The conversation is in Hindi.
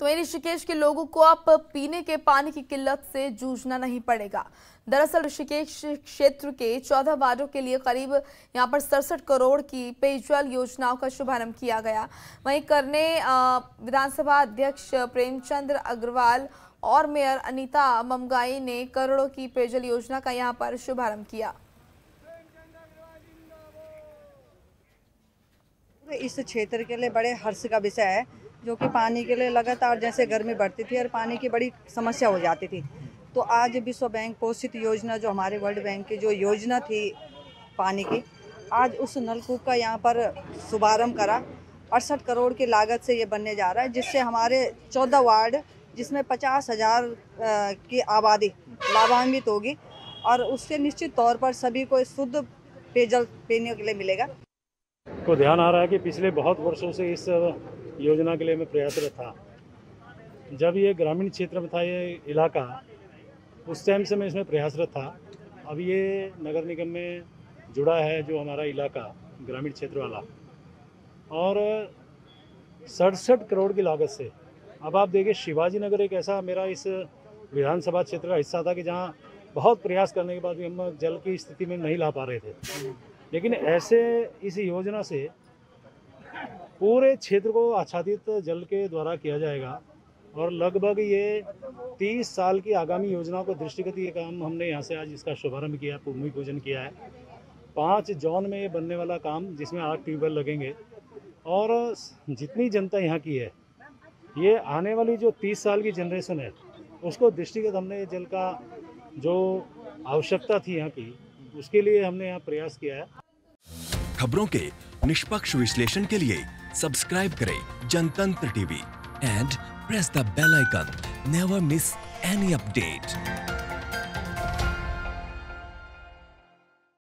तो वहीं ऋषिकेश के लोगों को अब पीने के पानी की किल्लत से जूझना नहीं पड़ेगा। दरअसल ऋषिकेश क्षेत्र के चौदह वार्डों के लिए करीब यहाँ पर सड़सठ करोड़ की पेयजल योजनाओं का शुभारंभ किया गया। वहीं करने विधानसभा अध्यक्ष प्रेमचंद्र अग्रवाल और मेयर अनीता ममगाई ने करोड़ों की पेयजल योजना का यहाँ पर शुभारंभ किया। इस क्षेत्र के लिए बड़े हर्ष का विषय है। जो कि पानी के लिए लगातार जैसे गर्मी बढ़ती थी और पानी की बड़ी समस्या हो जाती थी। तो आज विश्व बैंक पोषित योजना, जो हमारे वर्ल्ड बैंक की जो योजना थी पानी की, आज उस नलकूप का यहाँ पर शुभारंभ करा। अड़सठ करोड़ की लागत से ये बनने जा रहा है, जिससे हमारे चौदह वार्ड, जिसमें पचास हज़ार की आबादी लाभान्वित होगी और उससे निश्चित तौर पर सभी को शुद्ध पेयजल पीने के लिए मिलेगा। को ध्यान आ रहा है कि पिछले बहुत वर्षों से इस योजना के लिए मैं प्रयासरत था। जब ये ग्रामीण क्षेत्र में था, ये इलाका, उस टाइम से मैं इसमें प्रयासरत था। अब ये नगर निगम में जुड़ा है, जो हमारा इलाका, ग्रामीण क्षेत्र वाला। और सड़सठ करोड़ की लागत से, अब आप देखिए, शिवाजी नगर एक ऐसा मेरा इस विधानसभा क्षेत्र का हिस्सा था कि जहाँ बहुत प्रयास करने के बाद भी हम जल की स्थिति में नहीं ला पा रहे थे। लेकिन ऐसे इस योजना से पूरे क्षेत्र को आच्छादित जल के द्वारा किया जाएगा और लगभग ये 30 साल की आगामी योजनाओं को दृष्टिगत ये काम हमने यहाँ से आज इसका शुभारंभ किया भूमि पूजन किया है। पाँच जोन में ये बनने वाला काम जिसमें आठ ट्यूबवेल लगेंगे और जितनी जनता यहाँ की है, ये आने वाली जो 30 साल की जनरेशन है, उसको दृष्टिगत हमने जल का जो आवश्यकता थी यहाँ की उसके लिए हमने यहाँ प्रयास किया है। खबरों के निष्पक्ष विश्लेषण के लिए सब्सक्राइब करें Jantantra TV and press the bell icon. Never miss any update